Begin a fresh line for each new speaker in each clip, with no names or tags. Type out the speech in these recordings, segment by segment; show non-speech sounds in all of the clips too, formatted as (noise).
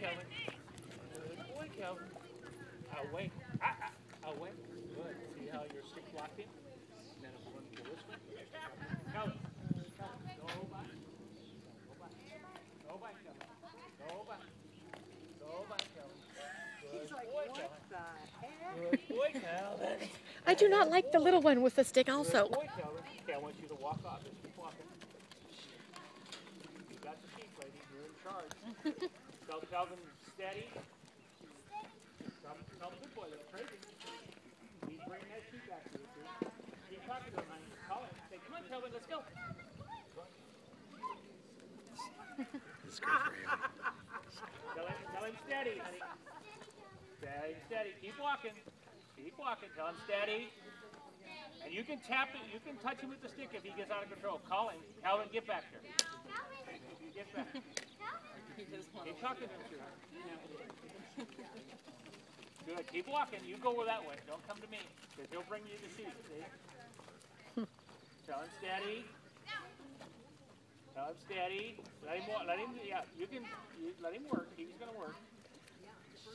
Calvin. Good boy, Calvin. Away. Ah, ah, away. Good. See how your stick locked in? Then I'm going to go this way. Calvin. Calvin. Go back. Go back. Calvin. Go back. Go back, Calvin.
He's like,
boy,
what the heck?
Good boy, Calvin.
I do not like the little one with the stick also.
Good boy, Calvin. Okay, I want you to walk off. Just keep walking. You got the sheep, lady. You're in charge. (laughs) Tell Calvin steady. Tell tell him good boy. That's crazy. He's bringing that sheep back to you, too. Keep talking to him, honey. Call him. Say, come on, Calvin, let's go.
This is good for him.
Tell him, tell him steady, honey. Steady, steady. Keep walking. Keep walking. Tell him steady. And you can tap it. You can touch him with the stick if he gets out of control. Call him. Calvin, get back here. Get back. Keep talking to him, sweetheart. Good. Keep walking. You go that way. Don't come to me, because he'll bring you the sheep. See? Tell him steady. Tell him steady. Let him. wa- Let him. Yeah. You can. You, let him work. He's gonna work.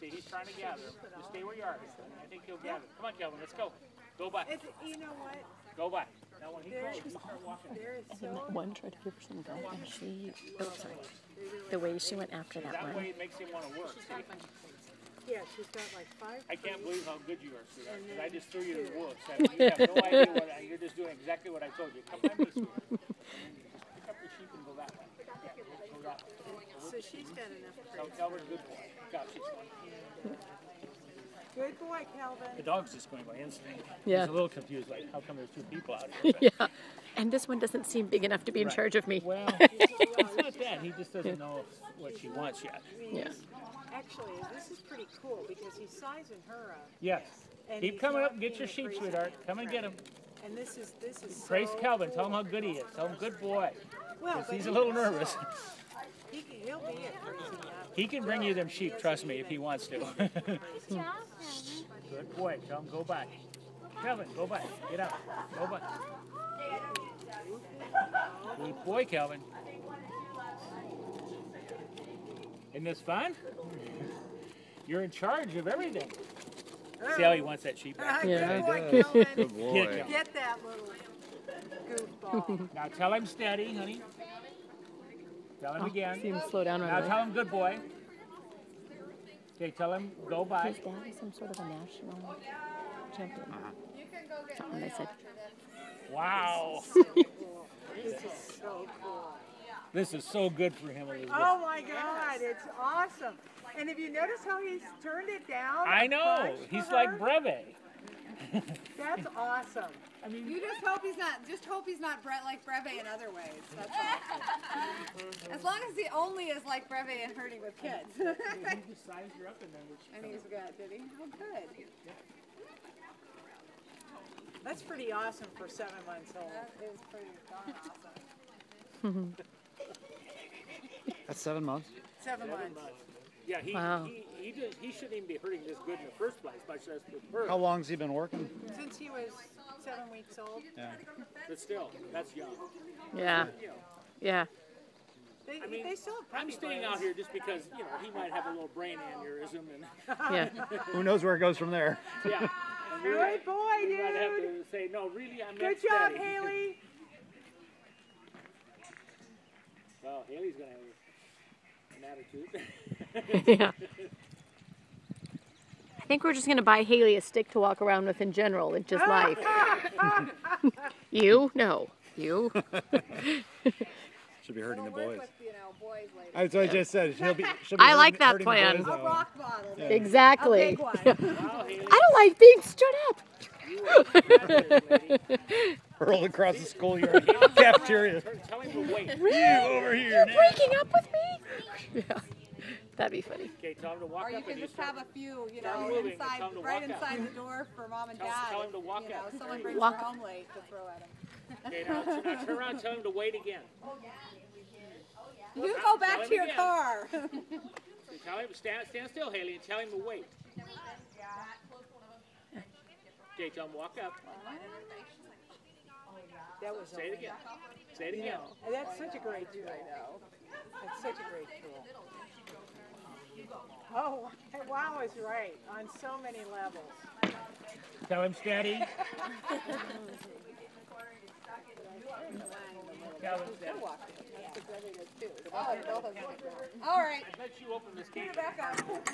See, he's trying to gather. Just stay where you are. I think he'll gather. Come on, Calvin. Let's go. Go by.
It's, you know what?
Go by. Now when he
There-
goes, you start walking.
There is
And
so
that one tried to give her some gum, and she, oh, sorry. The way she went after that
That way
one.
it makes him want to work. See?
yeah, she's got like five.
I can't believe how good you are, sweetheart. 'cause I just threw you in the woods. I mean, you have no (laughs) idea what I, you're just doing exactly what I told you. Come by me, sweetheart. (laughs) Pick up the sheep and go that way. Yeah, go that way.
So she's got enough
Tell
trees.
Calvin, good boy. God, she's going.
Good boy, Calvin.
The dog's just going by instinct.
Yeah.
He's a little confused, like, how come there's two people out here? But- (laughs)
Yeah. And this one doesn't seem big enough to be in
Right.
charge of me.
Well, it's. He just doesn't know what she wants yet.
Yeah.
Actually, this is pretty cool because he's sizing her up.
Yes.
And
Keep coming up and get your sheep, sweetheart.
man.
Come and get him.
And this is this is
Praise
so
Calvin. Tell him how good he is. Tell him good boy.
Well,
'Cause
but
he's a little nervous.
still- (laughs) He can, he'll be a crazy man.
He can bring you them sheep, trust me, if he wants to. (laughs) Good boy. Tell him go back. Calvin, go back. Get out. Go back. Good boy, Calvin. Isn't this fun? You're in charge of everything. See how he wants that sheep back?
Ah,
Yeah.
Good boy,
Good boy.
Get.
Get that little goofball. (laughs)
Now tell him steady, honey. Tell him
See
again.
him slow down right
Now
on
tell him good boy. Okay, tell him go by.
His dad is some sort of a national champion. Something they said.
Wow. (laughs)
this is so cool.
This is so good for him, Elizabeth.
Oh my God, it's awesome. And have you noticed how he's turned it down?
I know.
bunch for
He's
her?
like Breve.
That's awesome.
I mean,
You just hope he's not. Just hope he's not Brett like Breve in other ways. That's all. as long as he only is like Breve and herding with kids. (laughs)
he just (laughs) sized her up and then
and he's good, did he? Oh, good.
That's pretty awesome for seven months old.
That is pretty darn awesome. (laughs)
That's seven months.
Seven months.
yeah, he,
Wow.
he, he, did, he shouldn't even be herding this good in the first place, much less with her.
How long's he been working?
Since he was seven weeks old.
Yeah.
But still, that's young.
Yeah.
You
Yeah.
They,
I mean,
they still have
I'm staying
brains.
out here just because, you know, he might have a little brain aneurysm and, (laughs)
Yeah. (laughs)
Who knows where it goes from there?
yeah.
Good
might- (laughs)
boy,
we might have
dude.
to say, no, really, I'm
Good job,
steady."
Hayley.
Well, Hayley's going to have an attitude. (laughs)
yeah. I think we're just gonna buy Hayley a stick to walk around with in general. It's just life. (laughs) you? No. You? (laughs)
Should be hurting the
It'll work
boys.
you know boys.
That's what I just said. She'll be. She'll be
I like that plan.
boys
A rock bottle.
Yeah.
Exactly.
A big one.
wow, Hayley,
I don't like being stood up.
You are fabulous, lady.
Hurl across the schoolyard (laughs) cafeteria.
Turn- Tell him to wait.
You over here
You're
now.
breaking up with me? (laughs) Yeah. That'd be funny.
Okay, tell him to walk
Or you
up
can just have a few, you know,
moving
inside,
tell 'em to
right
walk out.
inside the door for mom and
Tell-
dad.
tell 'em to walk
you know,
out.
someone
There
brings
Walk
her
out.
home late to throw at him.
Okay, now, now turn around tell him to wait again. (laughs)
Oh, oh, you go back
Tell
to your
again.
car.
Tell him, stand, stand still, Hayley, and tell him to wait. Okay, tell him walk up.
That was
Say it
only-
again. Say it again.
And That's such a great tool. I know. That's such a great tool. Oh, (laughs) wow is right on so many levels.
Tell him steady. (laughs) Tell him steady.
Oh, both of them. All right.
I bet you open this cage.
Back up.